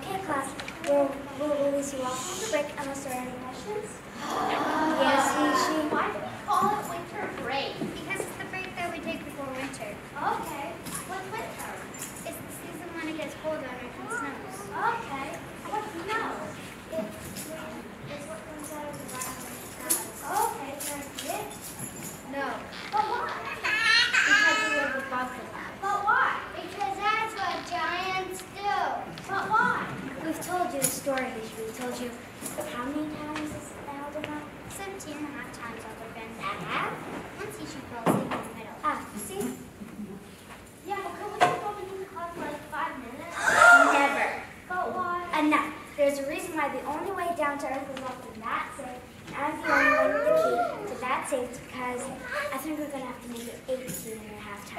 Okay, class. We'll, we'll release you off on the break unless there are any questions. Yes, she, she. Why do we call it winter break? Because it's the break that we take before winter. Okay. What's winter? It's the season when it gets colder and it snows. Okay. What's snow? It's what comes out of the ground when it snows. Okay, can I see it? No, But why? because you live above the clouds. But why? Because that's what giants do. But why? We've told you the story. We told you how many times is the one? 17 and a half times older than that. Once he should fall asleep in the middle. Ah, see? Yeah, but could we just go into class for like five minutes? Never. But why? Enough. There's a reason why the only way down to Earth is often that safe. And I'm the only one with the key to that safe because I think we're going to have to make it 18 and a half times.